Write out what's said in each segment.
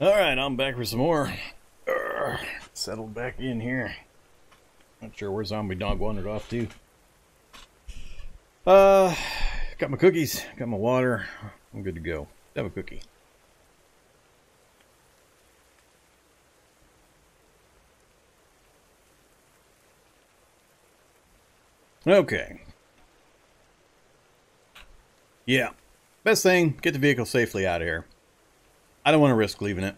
Alright, I'm back for some more. Urgh, settled back in here. Not sure where Zombie Dog wandered off to. Uh, got my cookies, got my water. I'm good to go. Have a cookie. Okay. Yeah. Best thing, get the vehicle safely out of here. I don't want to risk leaving it.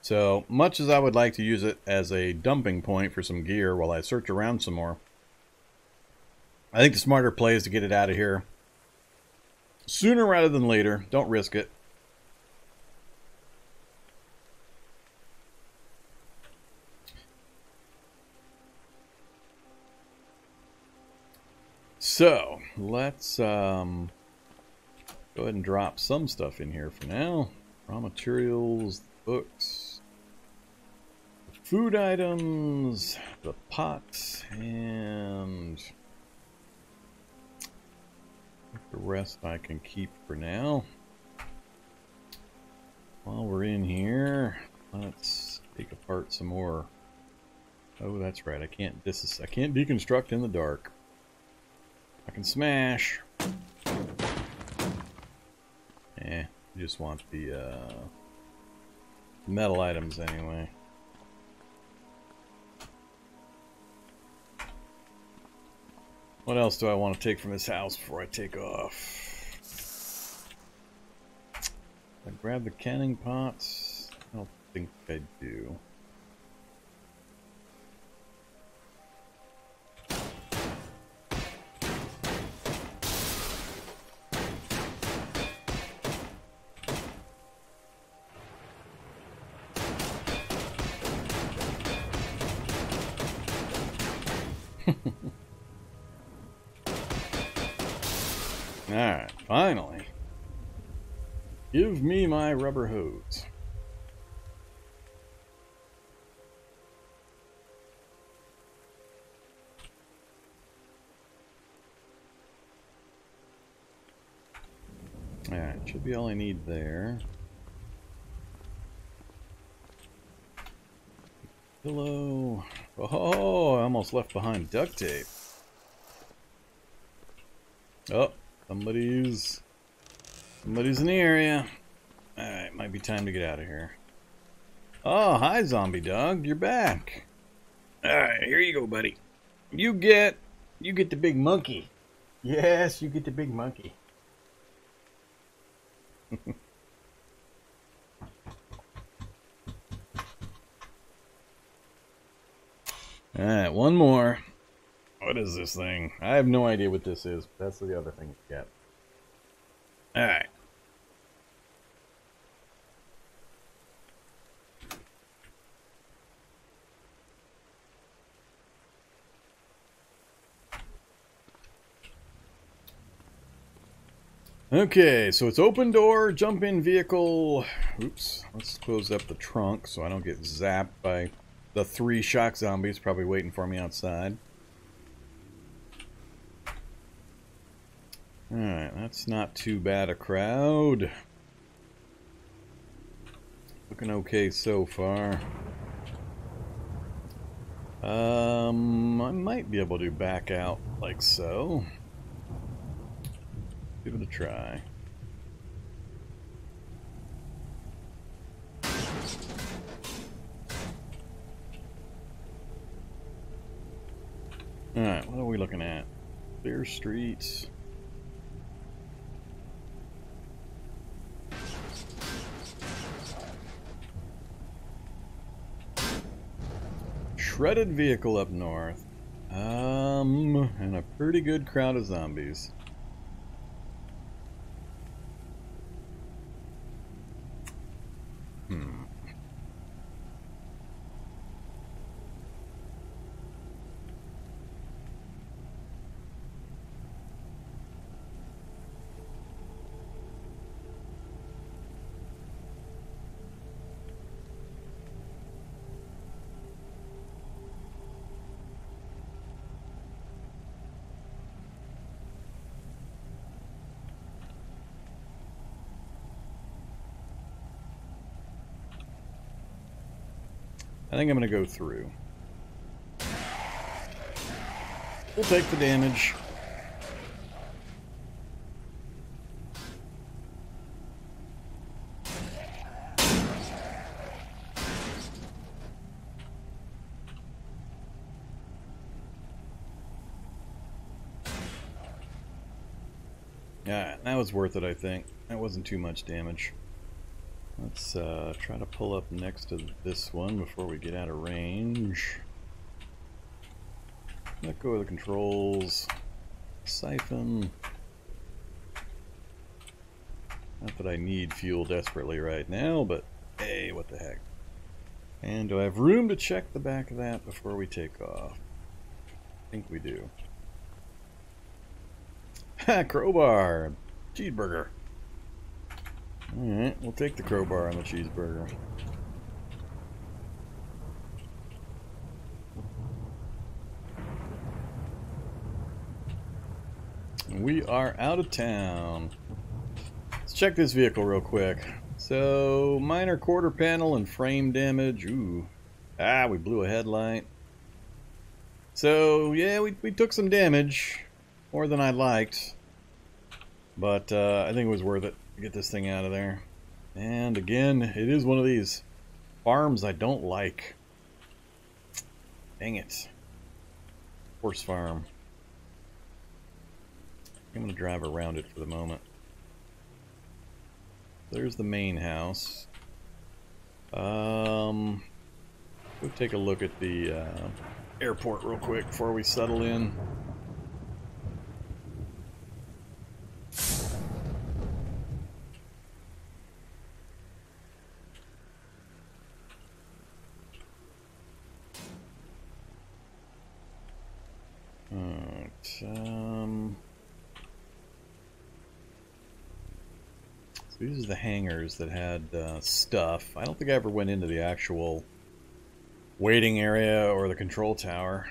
So, much as I would like to use it as a dumping point for some gear while I search around some more, I think the smarter play is to get it out of here sooner rather than later. Don't risk it. So, let's um, go ahead and drop some stuff in here for now. Raw materials, books, food items, the pots, and the rest I can keep for now. While we're in here, let's take apart some more. Oh, that's right. I can't dis I can't deconstruct in the dark. I can smash. Eh, just want the uh, metal items anyway. What else do I want to take from this house before I take off? I grab the canning pots. I don't think I do. My rubber hose. Alright, should be all I need there. Pillow. Oh, I almost left behind duct tape. Oh, somebody's somebody's in the area. Might be time to get out of here. Oh, hi zombie dog, you're back. Alright, here you go, buddy. You get you get the big monkey. Yes, you get the big monkey. Alright, one more. What is this thing? I have no idea what this is. That's the other thing you get. Alright. Okay, so it's open door, jump in vehicle. Oops, let's close up the trunk so I don't get zapped by the three shock zombies probably waiting for me outside. Alright, that's not too bad a crowd. Looking okay so far. Um, I might be able to back out like so. Give it a try. Alright, what are we looking at? Clear streets. Shredded vehicle up north. Um, and a pretty good crowd of zombies. I think I'm going to go through. We'll take the damage. Yeah, that was worth it, I think. That wasn't too much damage. Let's uh, try to pull up next to this one before we get out of range. Let go of the controls. Siphon. Not that I need fuel desperately right now, but hey, what the heck. And do I have room to check the back of that before we take off? I think we do. Ha, crowbar! Cheeseburger. Alright, we'll take the crowbar on the cheeseburger. We are out of town. Let's check this vehicle real quick. So, minor quarter panel and frame damage. Ooh. Ah, we blew a headlight. So, yeah, we, we took some damage. More than I liked. But uh, I think it was worth it get this thing out of there. And again, it is one of these farms I don't like. Dang it. Horse farm. I'm going to drive around it for the moment. There's the main house. Um, we'll take a look at the uh, airport real quick before we settle in. Um, so these are the hangars that had uh, stuff. I don't think I ever went into the actual waiting area or the control tower.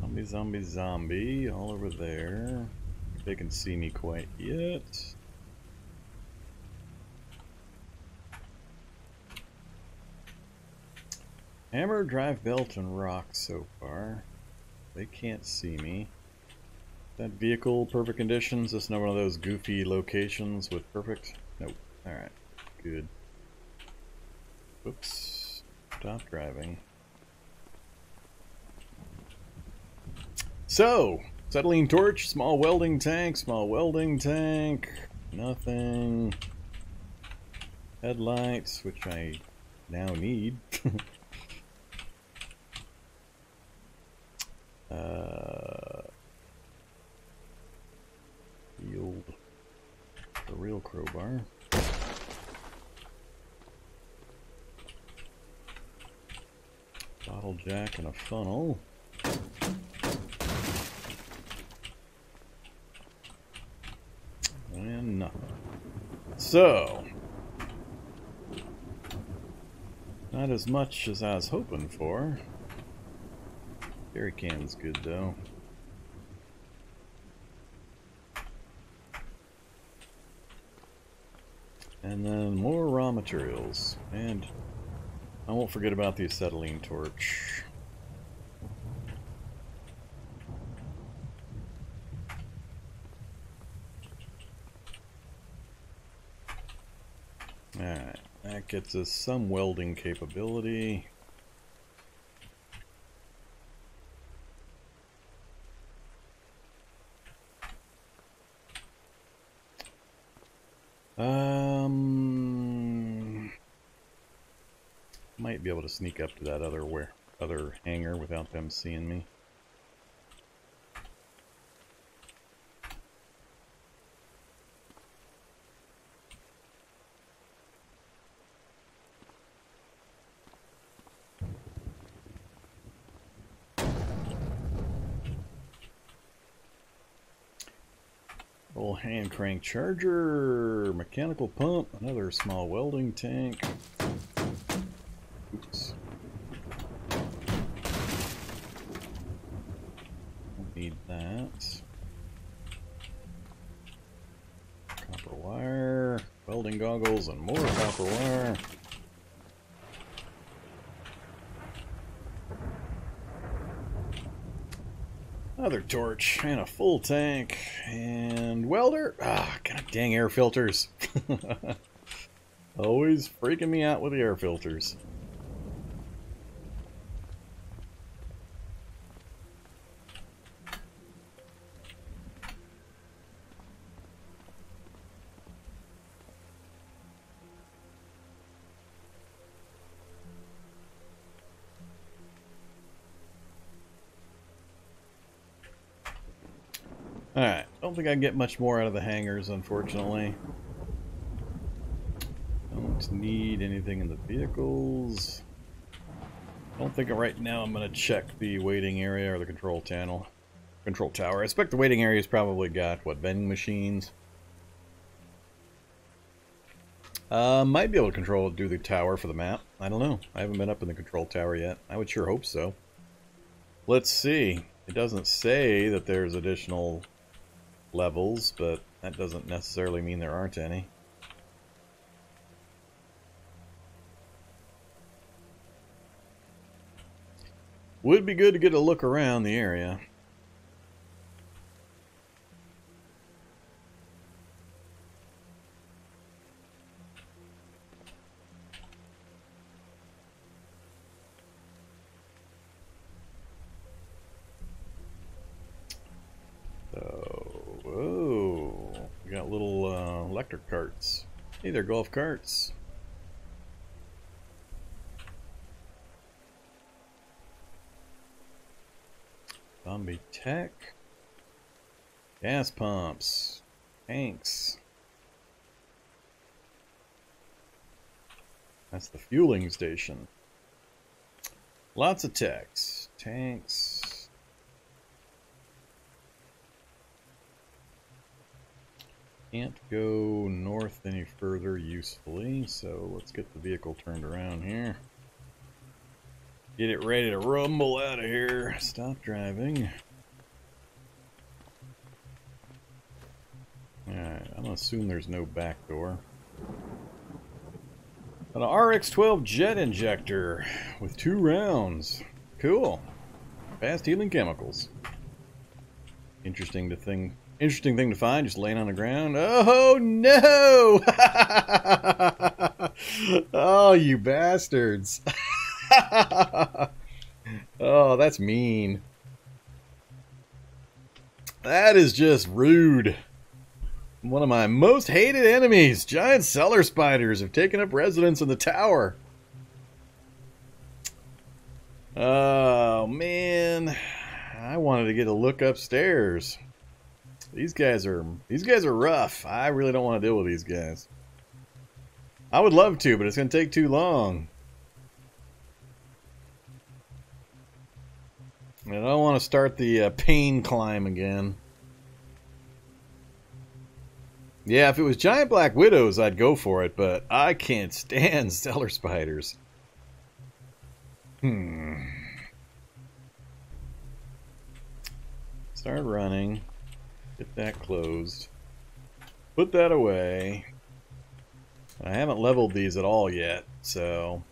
Zombie, zombie, zombie, all over there they can see me quite yet. Hammer, drive belt, and rock so far. They can't see me. That vehicle, perfect conditions. This is not one of those goofy locations with perfect. Nope. Alright. Good. Oops. Stop driving. So, Acetylene torch, small welding tank, small welding tank, nothing. Headlights, which I now need. uh, yield the real crowbar. Bottle jack and a funnel. And nothing. So, not as much as I was hoping for. Jerry can's good though. And then more raw materials. And I won't forget about the acetylene torch. Alright, that gets us some welding capability. Um, might be able to sneak up to that other where other hangar without them seeing me. Crank charger, mechanical pump, another small welding tank. Oops. that. Copper wire, welding goggles, and more copper wire. Another torch and a full tank and welder. Ah, god dang air filters. Always freaking me out with the air filters. Alright, don't think I can get much more out of the hangars, unfortunately. Don't need anything in the vehicles. Don't think right now I'm going to check the waiting area or the control channel. Control tower. I expect the waiting area's probably got, what, vending machines? Uh, might be able to control do the tower for the map. I don't know. I haven't been up in the control tower yet. I would sure hope so. Let's see. It doesn't say that there's additional levels, but that doesn't necessarily mean there aren't any. Would be good to get a look around the area. electric carts. Hey, they're golf carts. Zombie tech. Gas pumps. Tanks. That's the fueling station. Lots of techs. Tanks. Can't go north any further usefully, so let's get the vehicle turned around here. Get it ready to rumble out of here. Stop driving. Alright, I'm gonna assume there's no back door. An RX-12 jet injector with two rounds. Cool. Fast healing chemicals. Interesting to think Interesting thing to find, just laying on the ground. Oh no! oh, you bastards. oh, that's mean. That is just rude. One of my most hated enemies, giant cellar spiders, have taken up residence in the tower. Oh, man. I wanted to get a look upstairs. These guys are these guys are rough. I really don't want to deal with these guys. I would love to, but it's going to take too long. I don't want to start the uh, pain climb again. Yeah, if it was giant black widows, I'd go for it, but I can't stand cellar spiders. Hmm. Start running. Get that closed. Put that away. I haven't leveled these at all yet, so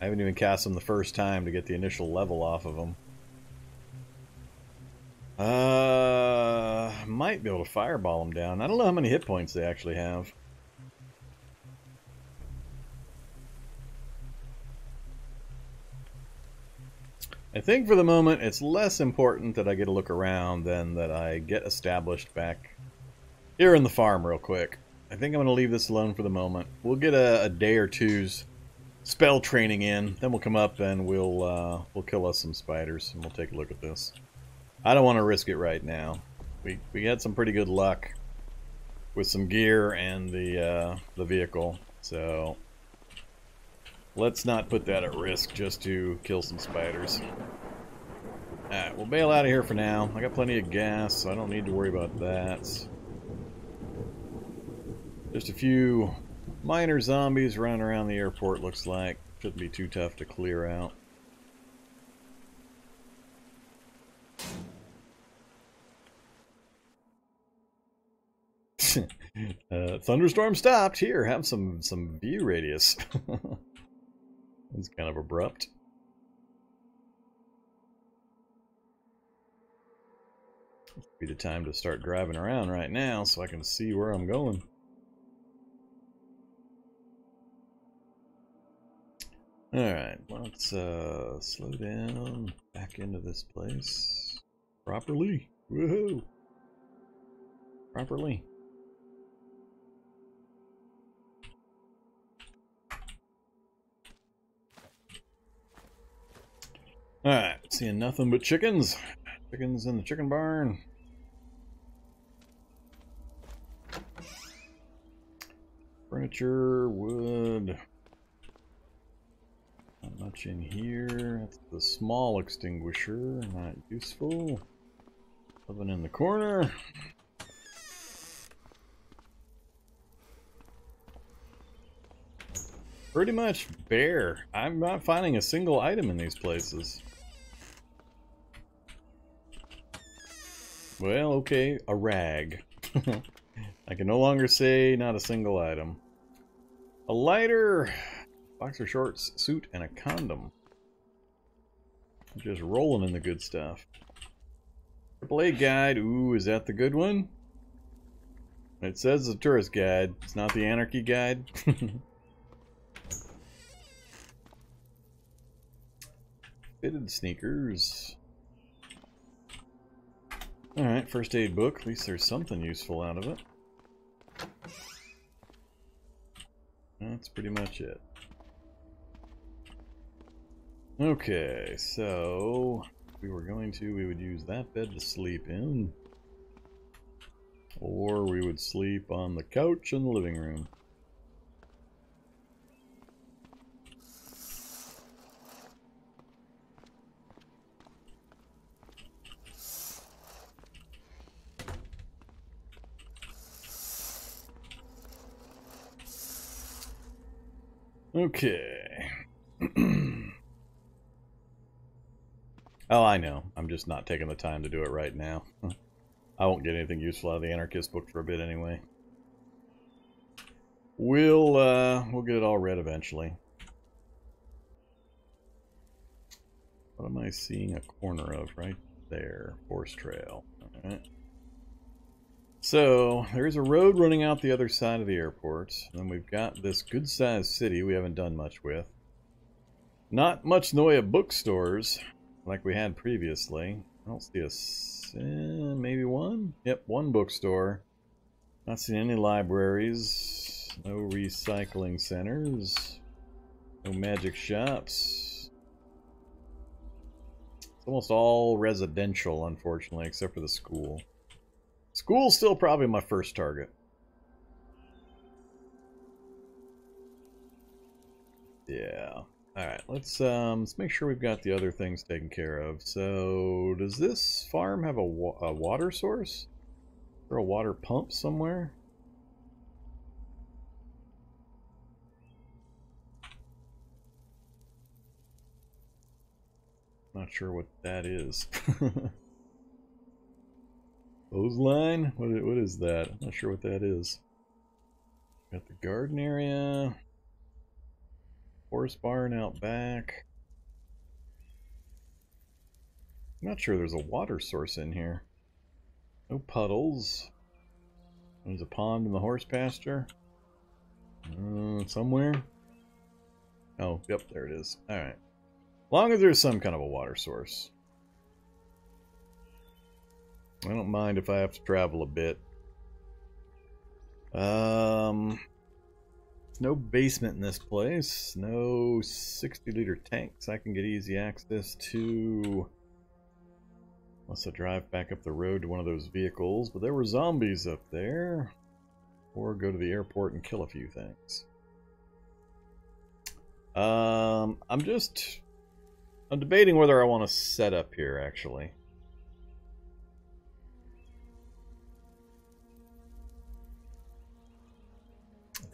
I haven't even cast them the first time to get the initial level off of them. Uh, might be able to fireball them down. I don't know how many hit points they actually have. I think for the moment it's less important that I get a look around than that I get established back here in the farm real quick. I think I'm going to leave this alone for the moment. We'll get a, a, day or two's spell training in, then we'll come up and we'll uh, we'll kill us some spiders and we'll take a look at this. I don't want to risk it right now. We we had some pretty good luck with some gear and the uh, the vehicle, so Let's not put that at risk just to kill some spiders. Alright, we'll bail out of here for now. I got plenty of gas, so I don't need to worry about that. Just a few minor zombies running around the airport, looks like. Shouldn't be too tough to clear out. uh, thunderstorm stopped. Here, have some some view radius. It's kind of abrupt. Be the time to start driving around right now so I can see where I'm going. Alright, let's uh, slow down back into this place properly. Woohoo! Properly. Alright, seeing nothing but chickens. Chickens in the chicken barn. Furniture, wood. Not much in here. That's the small extinguisher. Not useful. Oven in the corner. Pretty much bare. I'm not finding a single item in these places. Well, okay, a rag. I can no longer say not a single item. A lighter, boxer shorts, suit, and a condom. Just rolling in the good stuff. AAA guide, ooh, is that the good one? It says the tourist guide, it's not the anarchy guide. Fitted sneakers. Alright, first aid book. At least there's something useful out of it. That's pretty much it. Okay, so we were going to, we would use that bed to sleep in. Or we would sleep on the couch in the living room. Okay. oh, I know. I'm just not taking the time to do it right now. I won't get anything useful out of the Anarchist book for a bit anyway. We'll, uh, we'll get it all read eventually. What am I seeing a corner of right there? Horse Trail. Alright. So, there's a road running out the other side of the airport. And we've got this good-sized city we haven't done much with. Not much in the way of bookstores, like we had previously. I don't see a... Eh, maybe one? Yep, one bookstore. Not seeing any libraries. No recycling centers. No magic shops. It's almost all residential, unfortunately, except for the school. School's still probably my first target. Yeah. Alright, let's um let's make sure we've got the other things taken care of. So, does this farm have a, wa a water source? Or a water pump somewhere? Not sure what that is. Clothesline? What, what is that? I'm not sure what that is. Got the garden area. Horse barn out back. I'm not sure there's a water source in here. No puddles. There's a pond in the horse pasture. Uh, somewhere. Oh, yep, there it is. Alright. Long as there's some kind of a water source. I don't mind if I have to travel a bit. Um, no basement in this place. No 60 liter tanks I can get easy access to. Unless I drive back up the road to one of those vehicles. But there were zombies up there. Or go to the airport and kill a few things. Um, I'm just... I'm debating whether I want to set up here, actually.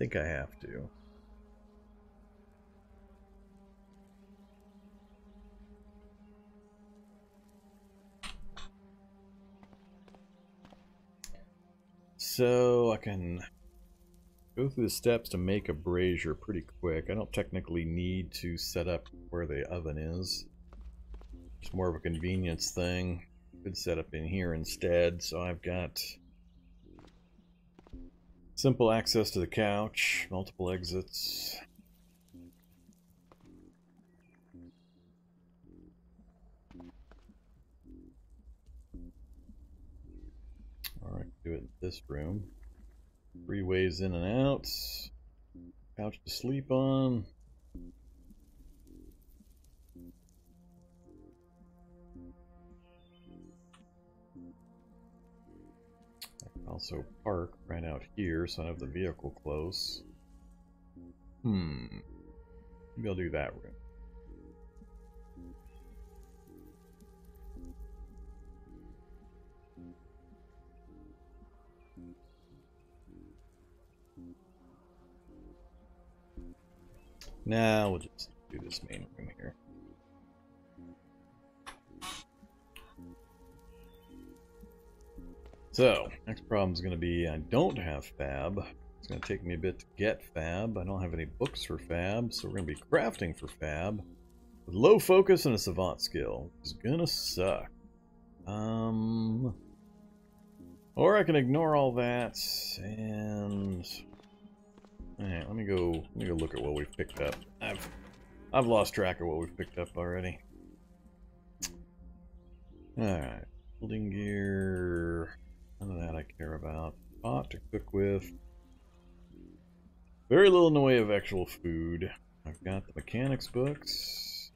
Think I have to. So I can go through the steps to make a brazier pretty quick. I don't technically need to set up where the oven is. It's more of a convenience thing. Could set up in here instead. So I've got simple access to the couch, multiple exits. Alright, do it in this room. Three ways in and out. Couch to sleep on. Also park right out here so I have the vehicle close. Hmm. Maybe I'll do that room. Now we'll just do this main room here. So, next problem is going to be I don't have fab. It's going to take me a bit to get fab. I don't have any books for fab, so we're going to be crafting for fab. With low focus and a savant skill. It's going to suck. Um, or I can ignore all that and... Alright, let me go let me go look at what we've picked up. I've I've lost track of what we've picked up already. Alright. Building gear. None of that I care about. Pot to cook with. Very little in the way of actual food. I've got the mechanics books.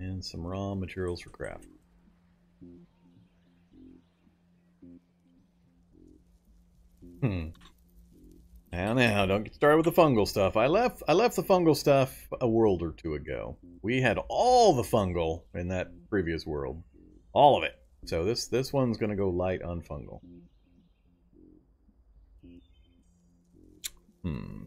And some raw materials for craft. Hmm. Now, now, don't get started with the fungal stuff. I left, I left the fungal stuff a world or two ago. We had all the fungal in that previous world, all of it. So this this one's going to go light on fungal. Hmm.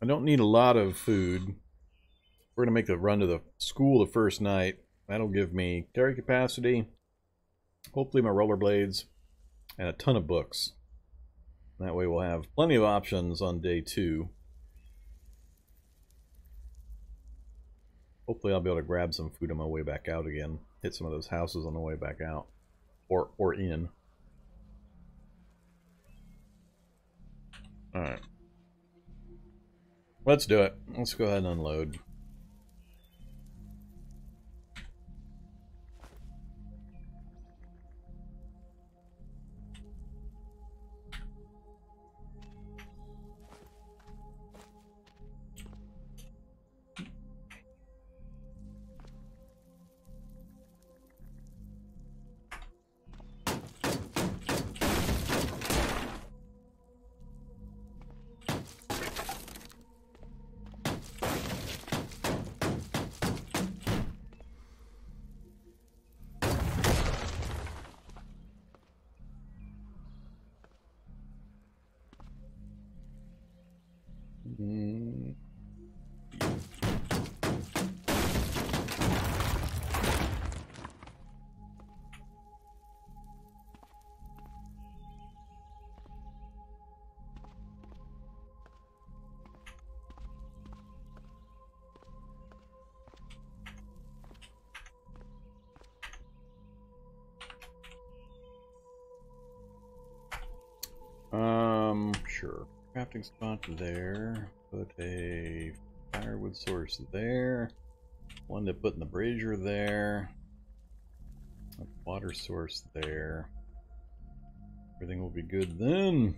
I don't need a lot of food. We're going to make a run to the school the first night. That'll give me carry capacity, hopefully my rollerblades, and a ton of books. That way we'll have plenty of options on day two. Hopefully I'll be able to grab some food on my way back out again. Hit some of those houses on the way back out. Or, or in. Alright. Let's do it. Let's go ahead and unload. Crafting spot there. Put a firewood source there. One to put in the brazier there. A water source there. Everything will be good then.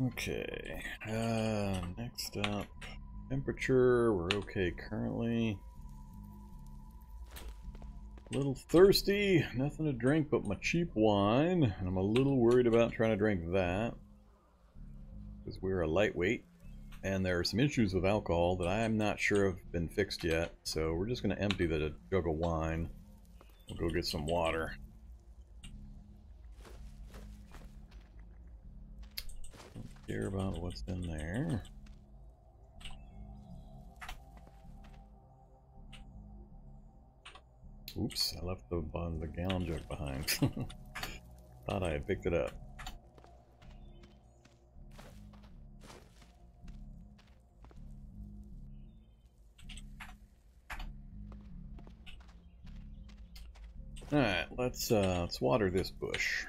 Okay, uh, next up, temperature, we're okay currently. A little thirsty, nothing to drink but my cheap wine, and I'm a little worried about trying to drink that. Because we're a lightweight, and there are some issues with alcohol that I'm not sure have been fixed yet, so we're just going to empty the jug of wine. We'll go get some water. Don't care about what's in there. Oops, I left the, the gallon jug behind. Thought I had picked it up. Alright, let's uh let's water this bush.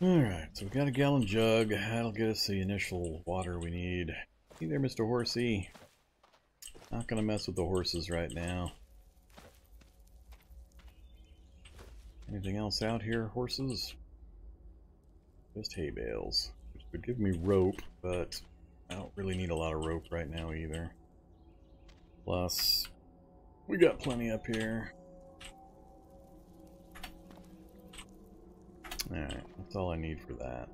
Alright, so we've got a gallon jug. That'll get us the initial water we need. Hey there, Mr. Horsey. Not gonna mess with the horses right now. Anything else out here, horses? Just hay bales. Which would give me rope, but I don't really need a lot of rope right now either. Plus, we got plenty up here. Alright, that's all I need for that.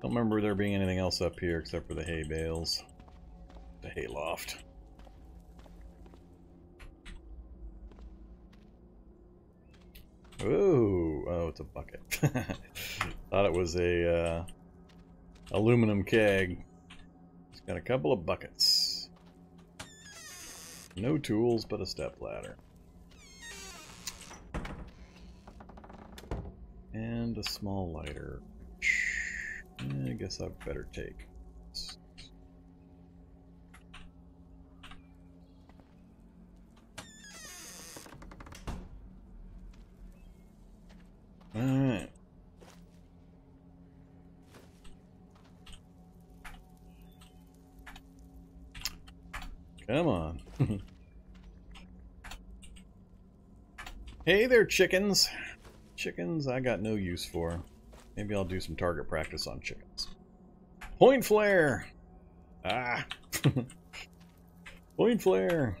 Don't remember there being anything else up here except for the hay bales. The hay loft. Ooh, oh, it's a bucket. Thought it was a uh, aluminum keg. It's got a couple of buckets. No tools, but a step ladder. And a small lighter, eh, I guess I better take. Alright. Come on. hey there, chickens. Chickens I got no use for. Maybe I'll do some target practice on chickens. Point flare! Ah! Point flare!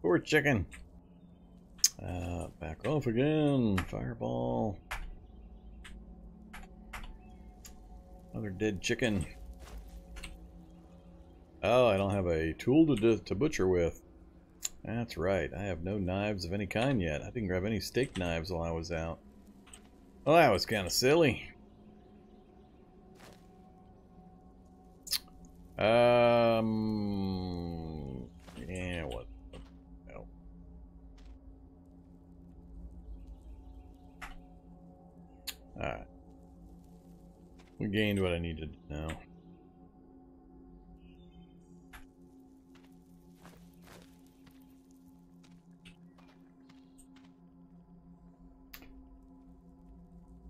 Poor chicken. Uh, back off again. Fireball. Another dead chicken. Oh, I don't have a tool to, to butcher with. That's right, I have no knives of any kind yet. I didn't grab any steak knives while I was out. Well, that was kind of silly. Um, yeah, what? Alright. We gained what I needed now.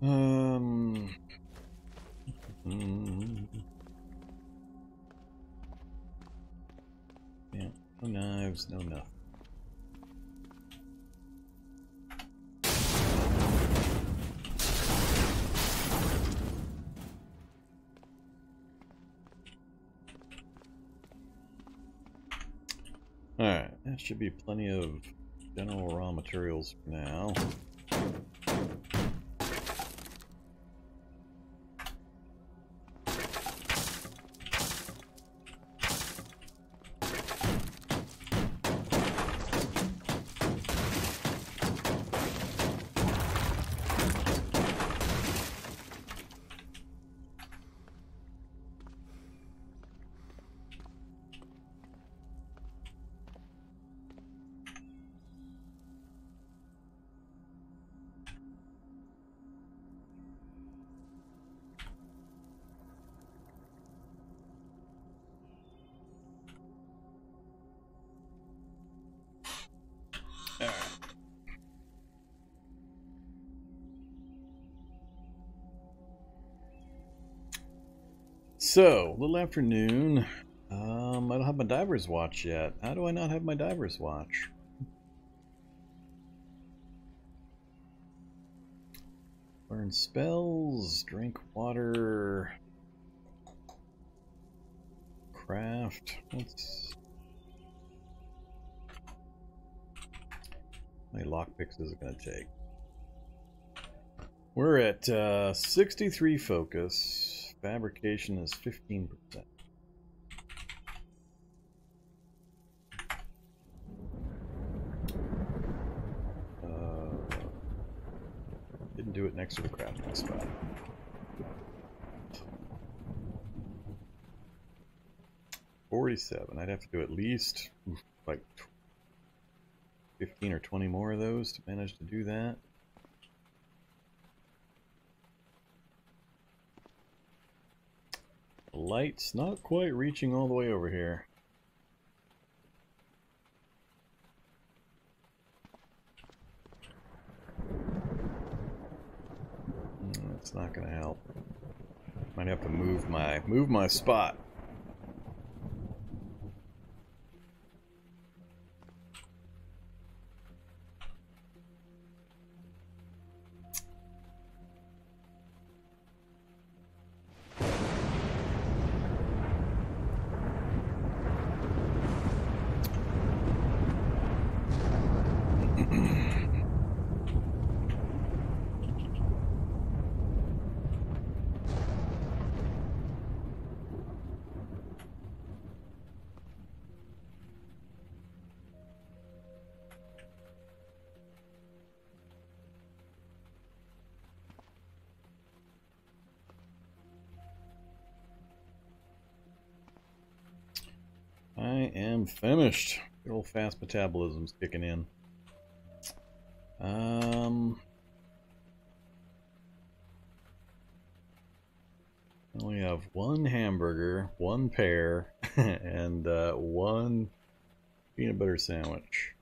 Um. Yeah, no knives, no nothing. Alright, that should be plenty of general raw materials for now. So, little afternoon. Um, I don't have my diver's watch yet. How do I not have my diver's watch? Learn spells, drink water, craft. What's how many lockpicks is it going to take? We're at uh, 63 focus. Fabrication is 15%. Uh, didn't do it next to the crafting spot. Forty-seven. I'd have to do at least like fifteen or twenty more of those to manage to do that. Light's not quite reaching all the way over here. Mm, that's not gonna help. Might have to move my move my spot. Am finished. Good old fast metabolism's kicking in. Um, I only have one hamburger, one pear, and uh, one peanut butter sandwich.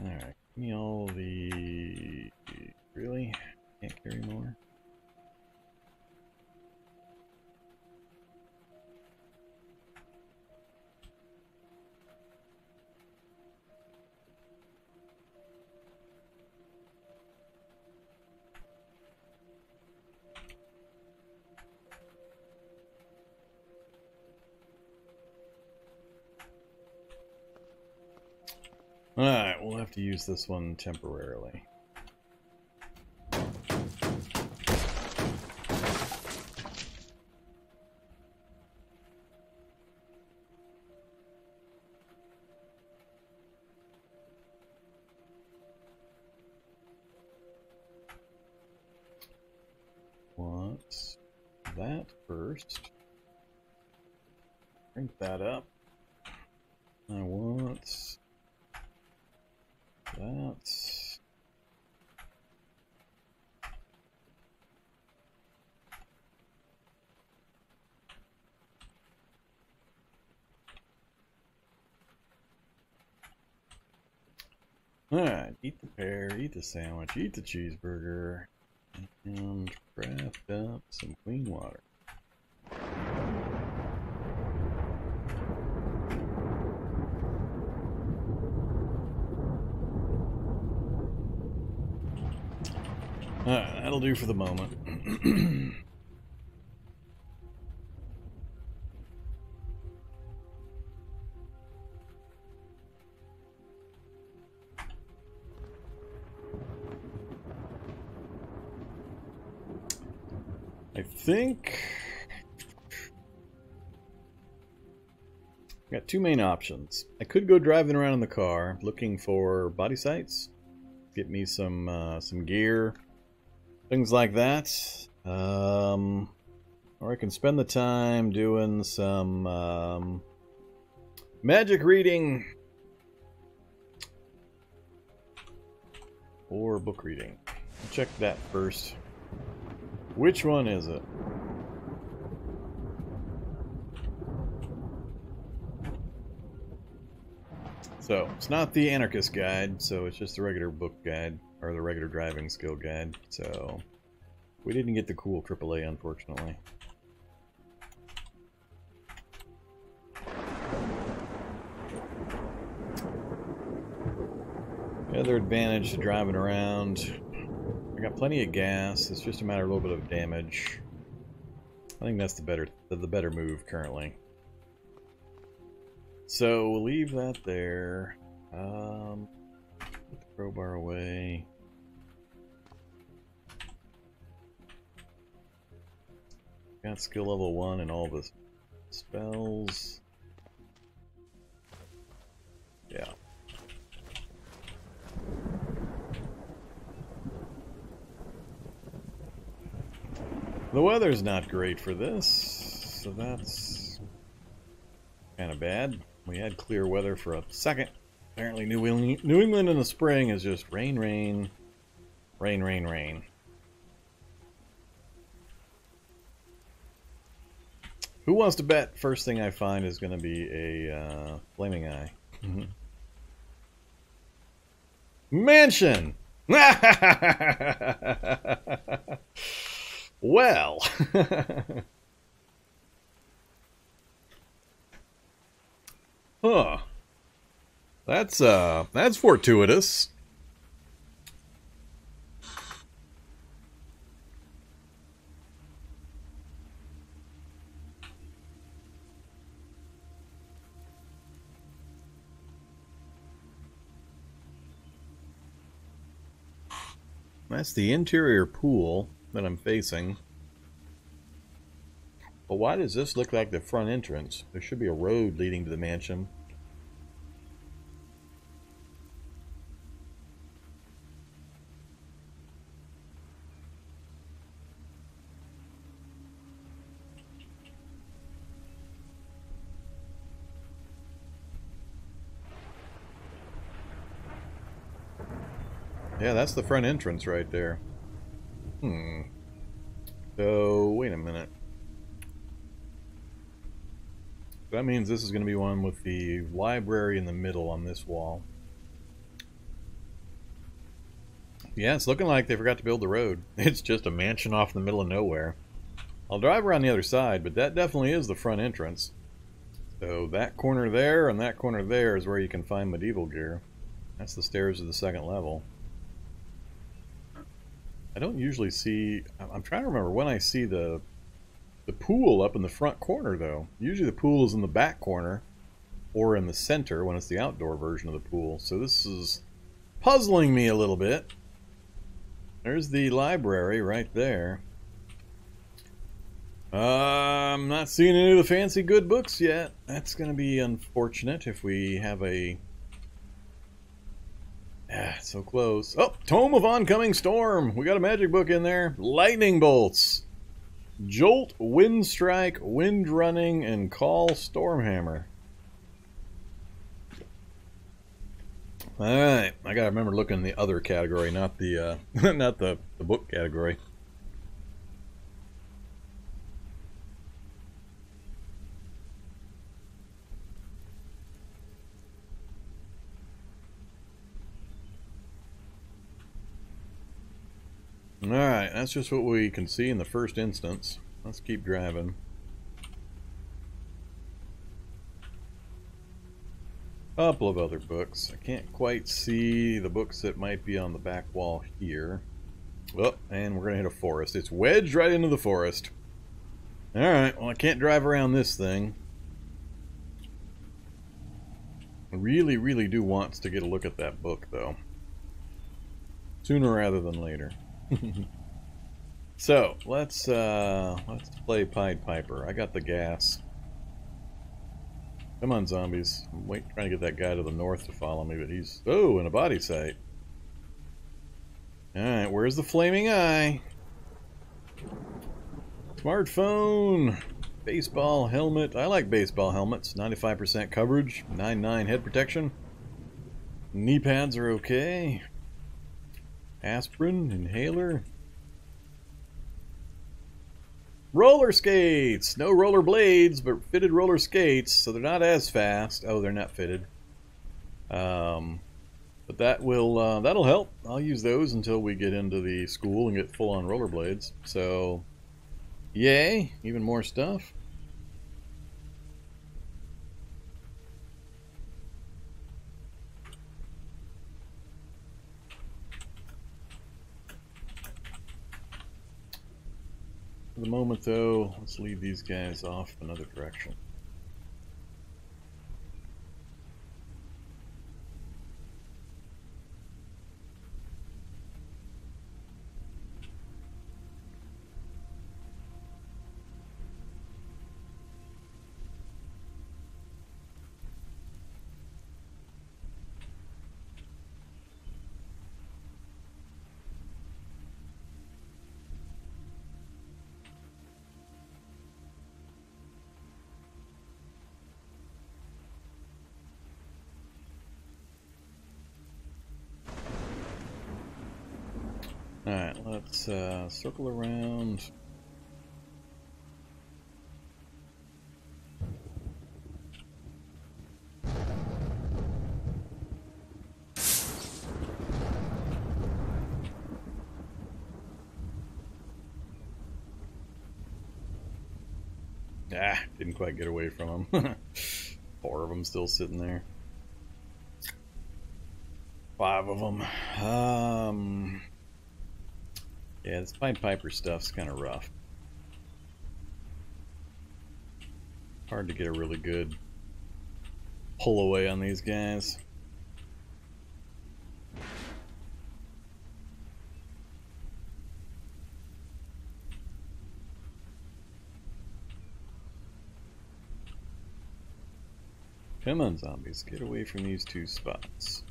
Alright, give me all the... Really? Can't carry more? Alright, we'll have to use this one temporarily. Alright, eat the pear, eat the sandwich, eat the cheeseburger, and craft up some clean water. Alright, that'll do for the moment. Think... I got two main options. I could go driving around in the car looking for body sites, get me some uh, some gear, things like that. Um, or I can spend the time doing some um, magic reading or book reading. Check that first. Which one is it? So, it's not the anarchist guide, so it's just the regular book guide, or the regular driving skill guide, so... We didn't get the cool AAA, unfortunately. The other advantage to driving around got plenty of gas. It's just a matter of a little bit of damage. I think that's the better the, the better move currently. So we'll leave that there. Um, put the crowbar away. Got skill level 1 and all the spells. Yeah. The weather's not great for this, so that's kind of bad. We had clear weather for a second. Apparently New England, New England in the spring is just rain, rain, rain, rain, rain. Who wants to bet first thing I find is going to be a uh, flaming eye? Mm -hmm. Mansion! Well. huh. That's, uh, that's fortuitous. That's the interior pool that I'm facing. But why does this look like the front entrance? There should be a road leading to the mansion. Yeah, that's the front entrance right there. Hmm. So, wait a minute. That means this is going to be one with the library in the middle on this wall. Yeah, it's looking like they forgot to build the road. It's just a mansion off in the middle of nowhere. I'll drive around the other side, but that definitely is the front entrance. So that corner there and that corner there is where you can find medieval gear. That's the stairs of the second level. I don't usually see... I'm trying to remember when I see the the pool up in the front corner, though. Usually the pool is in the back corner or in the center when it's the outdoor version of the pool. So this is puzzling me a little bit. There's the library right there. Uh, I'm not seeing any of the fancy good books yet. That's going to be unfortunate if we have a so close. Oh, Tome of Oncoming Storm. We got a magic book in there. Lightning Bolts. Jolt, Wind Strike, Wind Running, and Call Stormhammer. Alright, I gotta remember looking in the other category, not the, uh, not the, the book category. Alright, that's just what we can see in the first instance. Let's keep driving. A Couple of other books. I can't quite see the books that might be on the back wall here. Oh, and we're going to hit a forest. It's wedged right into the forest. Alright, well I can't drive around this thing. I really, really do want to get a look at that book, though. Sooner rather than later. so let's uh, let's play Pied Piper. I got the gas. Come on, zombies! I'm trying to get that guy to the north to follow me, but he's oh in a body sight. All right, where's the flaming eye? Smartphone, baseball helmet. I like baseball helmets. 95% coverage, 99 head protection. Knee pads are okay. Aspirin, inhaler. Roller skates! No roller blades, but fitted roller skates, so they're not as fast. Oh, they're not fitted. Um, but that will uh, that'll help. I'll use those until we get into the school and get full-on rollerblades. So, yay! Even more stuff. The moment, though, let's leave these guys off another direction. Let's uh, circle around. Ah, didn't quite get away from them. Four of them still sitting there. Five of them. Um, yeah, this Pied Piper stuff's kind of rough. Hard to get a really good pull away on these guys. Come on, zombies. Get away from these two spots.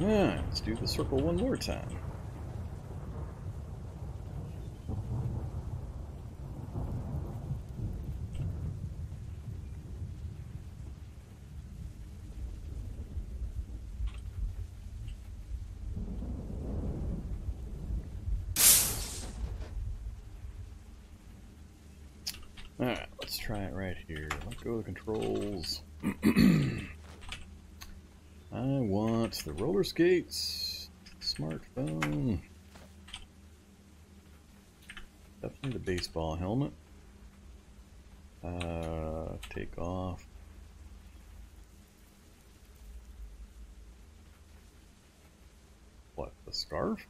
Yeah, let's do the circle one more time. Alright, let's try it right here. Let's go of the controls. I want the roller skates, smartphone, definitely the baseball helmet. Uh, take off. What, the scarf?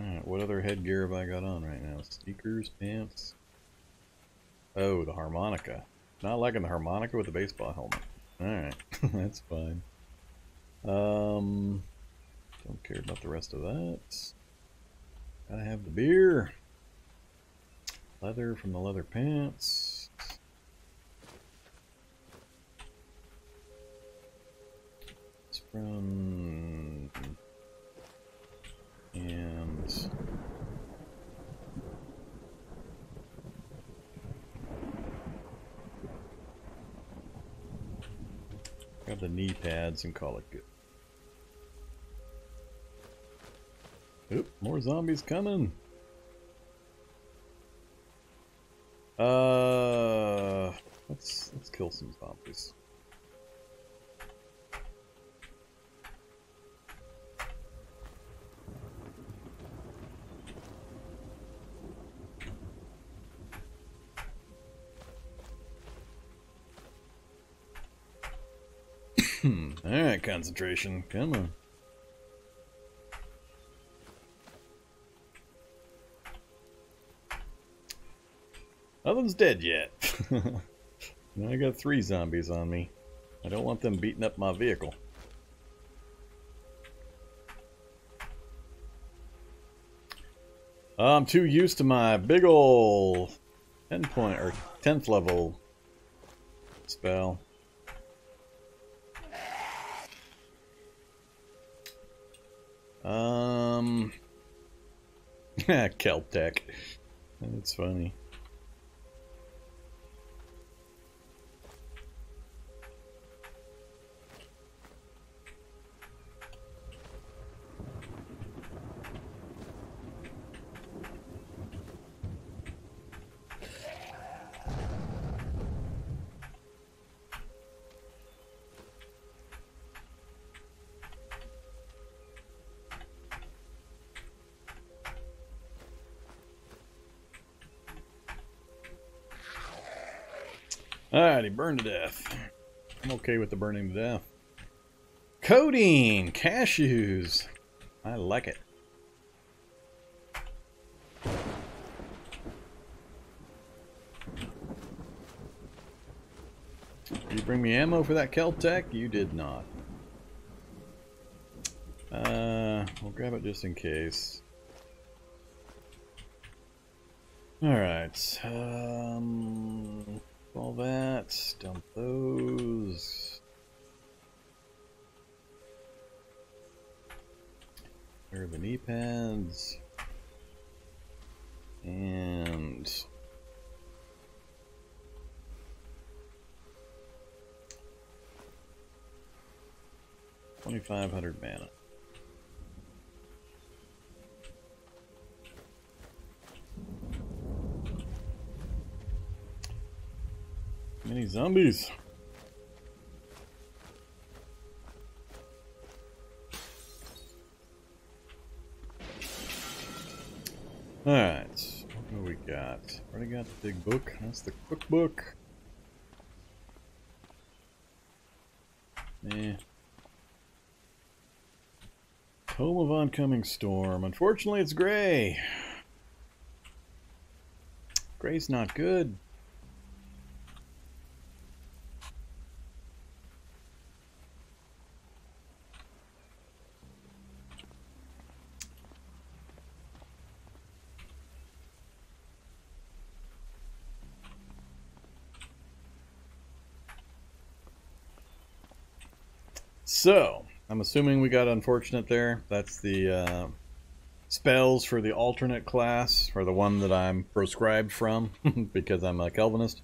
Alright, what other headgear have I got on right now? Sneakers, pants. Oh, the harmonica. Not liking the harmonica with the baseball helmet. Alright, that's fine. Um, don't care about the rest of that. Gotta have the beer. Leather from the leather pants. It's from... And... the knee pads and call it good. Oop, more zombies coming. Uh, let's let's kill some zombies. Hmm, Alright, concentration. Come on. Nothing's dead yet. now I got three zombies on me. I don't want them beating up my vehicle. Ah, I'm too used to my big ol' 10 point or 10th level spell. Um, Keltec. That's funny. Burned to death. I'm okay with the burning to death. Codeine! Cashews! I like it. Did you bring me ammo for that Keltec? You did not. Uh, we'll grab it just in case. Alright, um, all that, dump those. There are the knee pads. And... Twenty-five hundred mana. Many zombies. Alright, what do we got? Already got the big book. That's the cookbook. Eh. Tome of Oncoming Storm. Unfortunately, it's gray. Gray's not good. So, I'm assuming we got unfortunate there. That's the uh, spells for the alternate class, or the one that I'm proscribed from, because I'm a Kelvinist.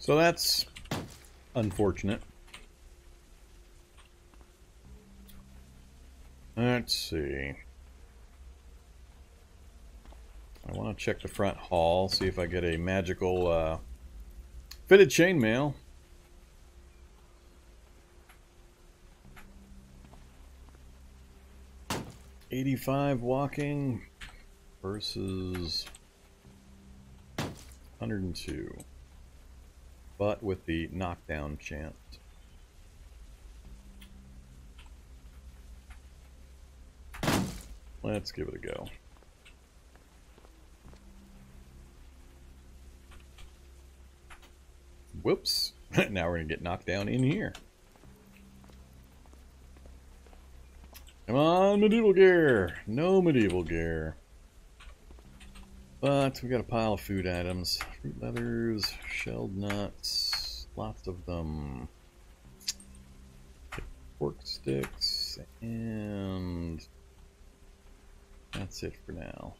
So that's unfortunate. Let's see. I want to check the front hall, see if I get a magical uh, fitted chainmail. Eighty-five walking versus 102, but with the knockdown chance. Let's give it a go. Whoops. now we're going to get knocked down in here. Come on, medieval gear. No medieval gear. But we got a pile of food items. Fruit leathers, shelled nuts, lots of them. Pork sticks, and that's it for now.